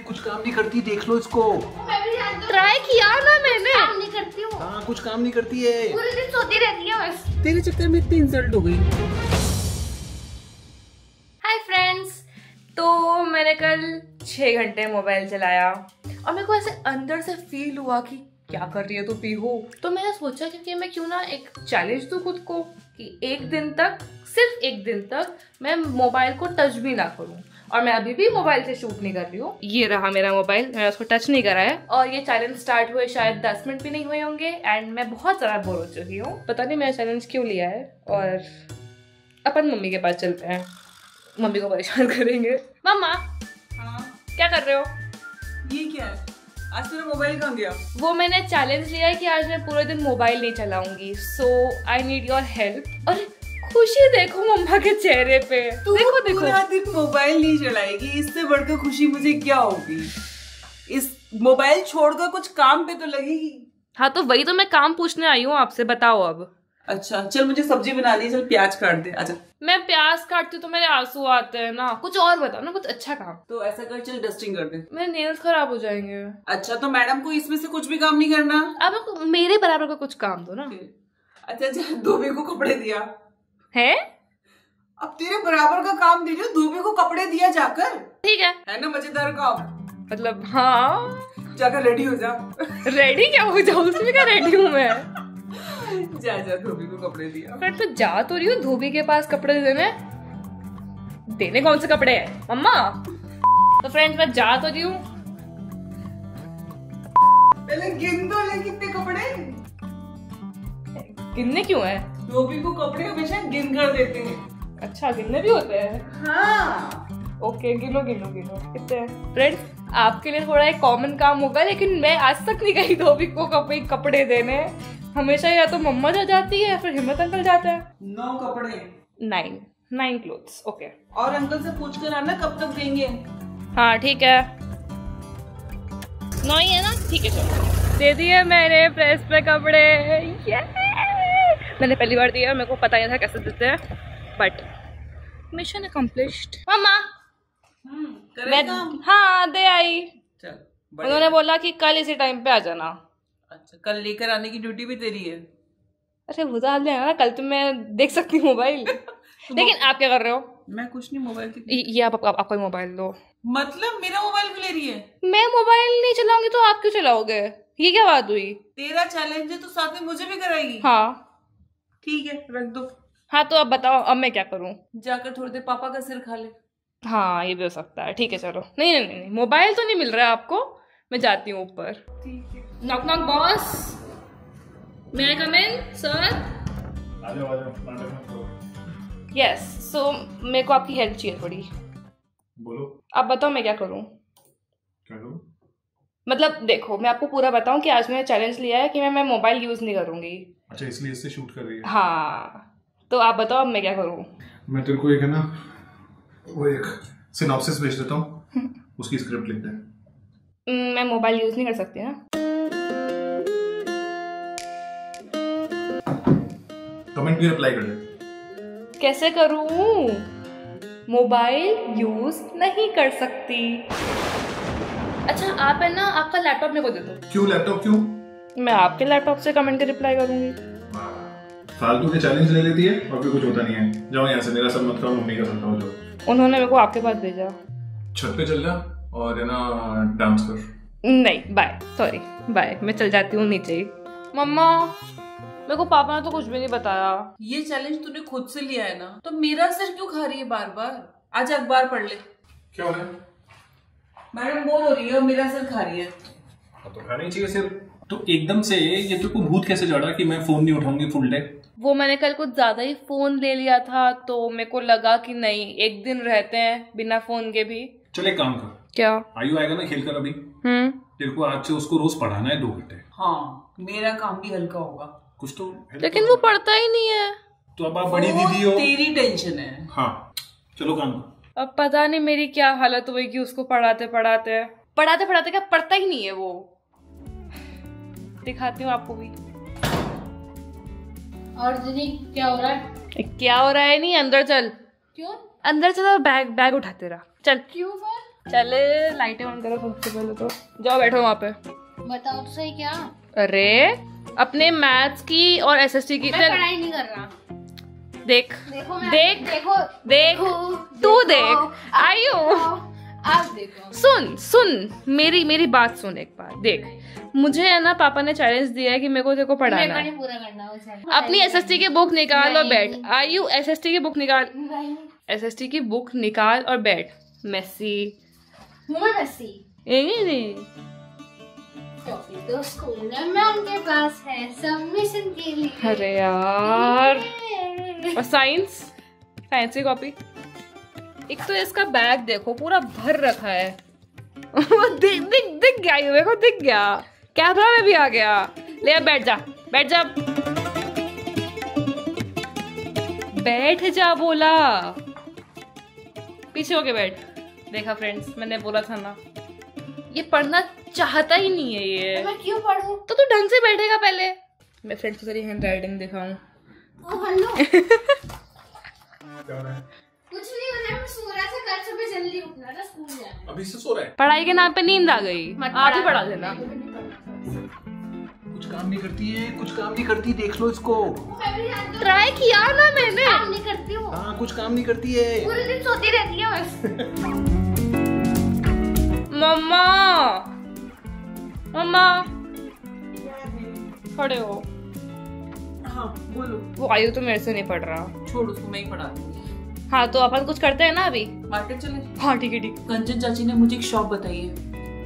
कुछ काम नहीं करती देख लो इसको। ट्राई किया ना मैंने। काम नहीं करती हूँ। हाँ कुछ काम नहीं करती है। पूरे दिन सोती रहती है बस। तेरे चक्कर में इतनी इंसल्ट हो गई। हाय फ्रेंड्स तो मैंने कल छः घंटे मोबाइल चलाया और मेरे को ऐसे अंदर से फील हुआ कि क्या कर रही है तू पीहू? तो मैंने सोचा कि, कि मैं क्यों ना एक चैलेंज दूँ खुद को कि एक दिन तक सिर्फ़ एक दिन तक मैं मोबाइल को टच भी ना करूँ। और मैं अभी भी मोबाइल से शूट नहीं कर रही हूँ। ये रहा मेरा मोबाइल मैंने उसको टच नहीं करा है। और ये चैलेंज स्टार्ट हुए शायद दस मिनट भी नहीं हुए होंगे एंड मैं बहुत ज़्यादा बोर हो चुकी हूँ। पता नहीं मैंने चैलेंज क्यों लिया है और अपन मम्मी के पास चलते हैं। मम्मी को परेशान करेंगे। मम्मा हाँ? क्या कर रहे हो? ये क्या है? आज तेरा मोबाइल कहाँ गया? वो मैंने चैलेंज लिया है कि आज मैं पूरे दिन मोबाइल नहीं चलाऊँगी so I need your help और खुशी देखो मम्मा के चेहरे पे। तू देखो देखो। पूरा दिन मोबाइल नहीं चलाएगी। इससे बढ़कर खुशी मुझे क्या होगी? इस मोबाइल छोड़कर कुछ काम पे तो लगेगी। हाँ तो वही तो मैं काम पूछने आई हूँ आपसे बताओ अब। अच्छा चल मुझे सब्ज़ी बनानी है चल प्याज काट दे। अच्छा मैं प्याज काटती हूँ तो मेरे आँसू आते हैं ना। कुछ और बताओ ना कुछ अच्छा काम। तो ऐसा कर चल डस्टिंग कर दे। मेरे नेल्स खराब हो जाएँगे। अच्छा तो मैडम को इसमें से कुछ भी काम नहीं करना? अब मेरे बराबर का कुछ काम दो ना। अच्छा अच्छा धोबी को कपड़े दिया। है? अब तेरे बराबर का काम दे हूँ धोबी को कपड़े दिया जाकर। ठीक है। है ना मज़ेदार काम? मतलब हाँ। जाकर रेडी हो जा। रेडी क्या हो जाओ उसमें क्या रेडी हूँ मैं? जा जा धोबी को कपड़े दिया। फिर तो जा तो रही हूँ धोबी के पास कपड़े देने। देने कौन से कपड़े हैं? मम्मा? तो फ्रेंड्स मैं जा तो रही हूँ। पहले गिन तो ले कितने कपड़े। गिनने क्यों है? धोबी को कपड़े हमेशा गिन कर देते हैं। अच्छा गिनने भी होते हैं? हाँ। ओके गिनो गिनो गिनो। कितने फ्रेंड्स आपके लिए थोड़ा एक कॉमन काम होगा लेकिन मैं आज तक नहीं गई धोबी को कपड़े कपड़े देने। हमेशा या तो मम्मा जा जाती है या फिर हिम्मत अंकल जाते हैं। नौ कपड़े। नाइन नाइन क्लोथ्स ओके और अंकल से पूछ कर आना कब तक देंगे। हाँ ठीक है। नौ ही है ना? ठीक है चलो। दे दिए मैंने प्रेस पे कपड़े। ये मैंने पहली बार दिया मेरे को पता नहीं था कैसे देते हैं बट मिशन अकम्प्लिश्ड मम्मा हम्म, मैं हाँ दे आई। चल उन्होंने बोला कि कल इसी टाइम पे आ जाना। अच्छा कल लेकर आने की ड्यूटी भी तेरी है। अरे वो तो आप लेना ना कल तो मैं देख सकती हूँ मोबाइल लेकिन आप क्या कर रहे हो? मैं कुछ नहीं मोबाइल की ये आप, आप आपका मोबाइल दो। मतलब मेरा मोबाइल भी ले रही है? मैं मोबाइल नहीं चलाऊँगी तो आप क्यों चलाओगे? ये क्या बात हुई? तेरा चैलेंज है तो साथ में मुझे भी कराएगी। हाँ। ठीक है रख दो। हाँ तो अब बताओ अब मैं क्या करूँ? जाकर थोड़ी देर पापा का सिर खा ले। हाँ ये भी हो सकता है। ठीक है चलो। नहीं नहीं नहीं नहीं मोबाइल तो नहीं मिल रहा है आपको। मैं जाती हूँ ऊपर। ठीक है। नॉक नॉक बॉस मैं आई कम इन सर आ जाओ आ जाओ नाटक मत करो यस सो मेरे को आपकी हेल्प चाहिए थोड़ी। बोलो। आप बताओ मैं क्या करूँ? क्या करूँ? मतलब देखो मैं आपको पूरा बताऊँ कि आज मैंने चैलेंज लिया है कि मैं मैं मोबाइल यूज़ नहीं करूँगी। अच्छा इसलिए इससे शूट कर रही है। हाँ तो आप बताओ अब मैं क्या करूँ? मैं तेरे को एक है ना वो एक सिनॉप्सिस भेज देता हूँ। उसकी स्क्रिप्ट लिख दे हम्म, मैं मोबाइल यूज़ नहीं कर सकती ना। कमेंट भी रिप्लाई कर दे। कैसे करूँ? मोबाइल यूज़ नहीं कर सकती। अच्छा आप है ना आपका लैपटॉप मेरे को दे दो। क्यों लैपटॉप क्यों? मैं आपके लैपटॉप से कमेंट के रिप्लाई करूँगी। फालतू के चैलेंज ले लेती है और फिर कुछ होता नहीं है। जाओ यहाँ से मेरा सब मत करो मम्मी का सब करो जाओ। उन्होंने मेरे को आपके पास भेजा। छत पे चल जा और है ना डांस कर। नहीं बाय सॉरी बाय मैं चल जाती हूँ नीचे मम्मा मेरे को पापा ने तो कुछ भी नहीं बताया। ये चैलेंज तूने खुद से लिया है ना? तो मेरा सिर क्यों खा रही है बार बार? आज अखबार पढ़ ले। क्या हो रहा है? मैडम बोर हो रही है और मेरा सिर खा रही है। तो खाना ही चाहिए सिर्फ़। तो एकदम से ये तेरे को भूत कैसे चढ़ा कि मैं फ़ोन नहीं उठाऊँगी फुल डे वो मैंने कल कुछ ज़्यादा ही फ़ोन ले लिया था तो मेरे को लगा कि नहीं एक दिन रहते हैं बिना फ़ोन के भी। चल एक काम कर। क्या? आयु आएगा ना खेल कर अभी। हम्म। तेरे को आज से उसको रोज पढ़ाना है दो घंटे। हाँ मेरा काम भी हल्का होगा। कुछ तो लेकिन वो पढ़ता ही नहीं है। तो अब आप बड़ी दीदी हो। तेरी टेंशन है। हाँ चलो काम करो। अब पता नहीं मेरी क्या हालत हुई कि उसको पढ़ाते पढ़ाते। पढ़ाते पढ़ाते क्या पढ़ता ही नहीं है वो? दिखाती हूँ आपको भी। और दीदी क्या हो रहा है? क्या हो रहा है? नहीं अंदर चल। क्यों? अंदर चल और बैग बैग उठाते रहा। चल। क्यों पर चले लाइटें ऑन करो सबसे पहले तो। जाओ बैठो वहाँ पे। बताओ तो सही क्या? अरे अपने मैथ्स की और एसएसटी की मैं पढ़ाई नहीं कर रहा। देख। देख देखो। देख। तू देख। आयु आप देखो। सुन सुन। मेरी मेरी बात सुन एक बार। देख। मुझे है ना पापा ने चैलेंज दिया है कि मेरे को मेरे पढ़ाना है। नहीं अपनी एसएसटी की बुक निकाल और नहीं। बैठ आयु एसएसटी की बुक निकाल। नहीं। एसएसटी की बुक निकाल और बैठ। मेसी हूँ मैं मेसी तो स्कूल में मैं उनके पास है सबमिशन के लिए अरे यार। और साइंस साइंस की कॉपी एक तो इसका बैग देखो पूरा भर रखा है। दिख दिख दिख गया ये देखो दिख गया। कैमरा में भी आ गया। ले अब बैठ जा बैठ जा। बैठ जा बोला। पीछे होके बैठ। देखा फ्रेंड्स मैंने बोला था ना। ये पढ़ना चाहता ही नहीं है ये। मैं क्यों पढ़ूं? तो तू ढंग से बैठेगा पहले। मैं फ्रेंड्स को तेरी हैंड राइटिंग दिखाऊँ। ओ हेलो। क्या हो रहा है कुछ नहीं हो मैं सो रहा था कल सुबह जल्दी उठना था स्कूल जाना अभी से सो रहा है? पढ़ाई के नाम पे नींद आ गई। आप ही पढ़ा। देना। कुछ काम नहीं करती है कुछ काम नहीं करती देख लो इसको। मैं भी जानती हूँ, ट्राई किया ना मैंने। काम नहीं करती हूँ। हाँ कुछ काम नहीं करती है पूरे दिन सोती रहती है बस। मम्मा मम्मा खड़े हो। हाँ बोलो। वो आयु तो मेरे से नहीं पढ़ रहा। छोड़ उसको मैं ही पढ़ा दूँगी हाँ। तो अपन कुछ करते हैं ना अभी? मार्केट चले? हाँ ठीक है ठीक। कंचन चाची ने मुझे एक शॉप बताई है।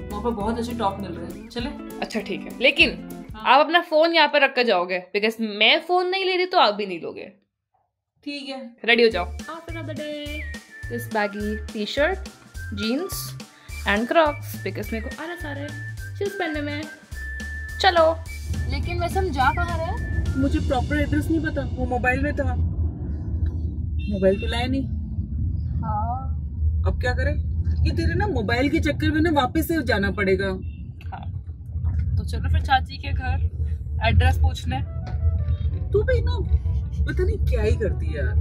वहाँ पर बहुत अच्छे टॉप मिल रहे हैं। चले? अच्छा ठीक है। लेकिन आप अपना फ़ोन यहाँ पर रख कर जाओगे। बिकॉज़ मैं फ़ोन नहीं ले रही तो आप भी नहीं लोगे। ठीक है। रेडी हो जाओ। After day this baggy T shirt jeans and crocs because मेरे को आ रहा सारे शूज़ पहनने में। चलो। लेकिन वैसे हम जा कहाँ रहे हैं? मुझे प्रॉपर एड्रेस नहीं पता वो मोबाइल में था। मोबाइल तो लाया नहीं। हाँ। अब क्या करें? ये तेरे ना मोबाइल के चक्कर में ना वापस से जाना पड़ेगा। हाँ। तो चलो फिर चाची के घर एड्रेस पूछने तू भी ना पता नहीं क्या ही करती है यार।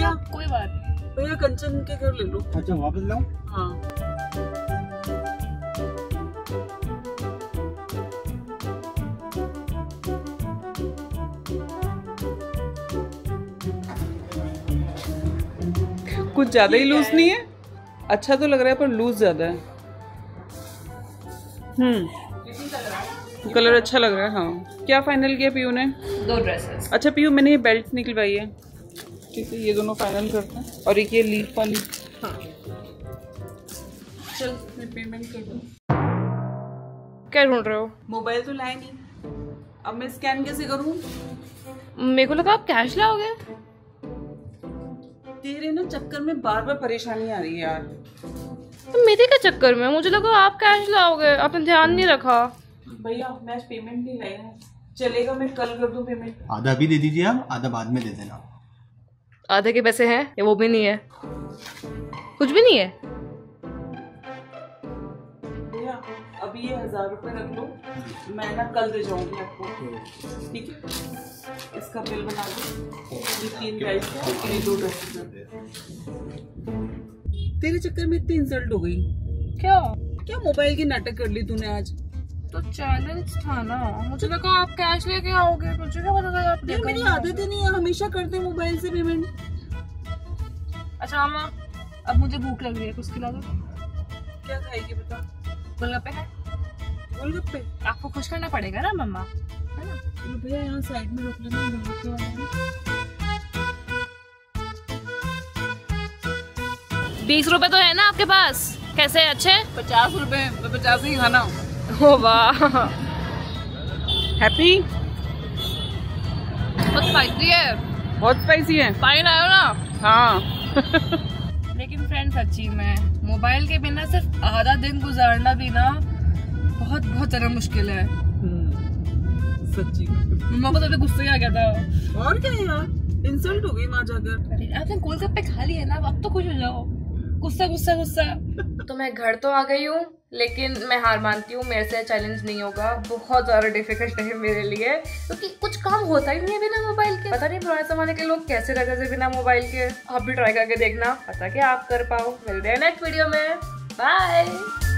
हाँ, कोई बात भैया कंचन के घर ले लो। अच्छा वापस लाऊं? हाँ। कुछ ज़्यादा ही लूज नहीं है? अच्छा तो लग रहा है पर लूज ज़्यादा है। हम्म। कलर अच्छा लग रहा है हाँ। क्या फाइनल किया पीयू ने? दो ड्रेसेस अच्छा पीयू मैंने ये बेल्ट निकलवाई है। ठीक है ये दोनों फाइनल करते हैं। और एक ये लीफ वाली हाँ। चल मैं पेमेंट कर दूँ। क्या ढूंढ रहे हो? मोबाइल तो लाया नहीं अब मैं स्कैन कैसे करूँ? मेरे को लगा आप कैश लाओगे। तेरे ना चक्कर में बार बार परेशानी आ रही है यार। तो मेरे का चक्कर में? मुझे लगा आप कैश लाओगे। आपने ध्यान नहीं रखा। भैया मैं पेमेंट नहीं लाया। चलेगा मैं कल कर दूँ पेमेंट आधा भी दे दीजिए आप आधा बाद में दे देना। आधे के पैसे हैं या वो भी नहीं है। कुछ भी नहीं है? अभी ये हज़ार रुपए रख लो मैं ना कल दे जाऊँगी आपको। ठीक है? इसका बिल बना दो। ये तीन और ये दो ड्रेस तेरे चक्कर में इतनी इंसल्ट हो गई। क्या? क्या मोबाइल की नाटक कर ली तूने आज? तो चैलेंज था ना। मुझे लगा आप कैश लेके आओगे मुझे क्या पता था आप यार मेरी आदत ही नहीं है हमेशा करते हैं मोबाइल से पेमेंट अच्छा अम्मा अब मुझे भूख लग रही है कुछ खिला दो। क्या खाएगी बता गोलगप्पे है? गोलगप्पे? आपको खुश करना पड़ेगा ना मम्मा। भैया यहाँ साइड में रख लेना गोलगप्पे वाला बीस रुपए तो है ना आपके पास? कैसे अच्छे? पचास रुपए मैं पचास ही खाना। ओ वाह हैप्पी बहुत स्पाइसी है। बहुत स्पाइसी है। पानी लाओ ना। हाँ। लेकिन फ्रेंड सच्ची में। मोबाइल के बिना सिर्फ़ आधा दिन गुजारना भी ना बहुत बहुत ज़्यादा मुश्किल है। सच्ची। में मम्मा को तो गुस्से आ गया था। और क्या यार? इंसल्ट हो गई वहाँ जाकर। अरे आपने गोलगप्पे खा लिए ना अब तो खुश हो जाओ। गुस्सा गुस्सा गुस्सा। तो मैं घर तो आ गई हूँ, लेकिन मैं हार मानती हूँ, मेरे से चैलेंज नहीं होगा। बहुत ज़्यादा डिफ़िकल्ट है मेरे लिए। क्योंकि तो कुछ काम होता ही नहीं है बिना मोबाइल के। पता नहीं पुराने जमाने के लोग कैसे रह थे बिना मोबाइल के। आप भी ट्राई करके देखना। पता क्या आप कर पाओ। मिलते हैं नेक्स्ट वीडियो में। बाय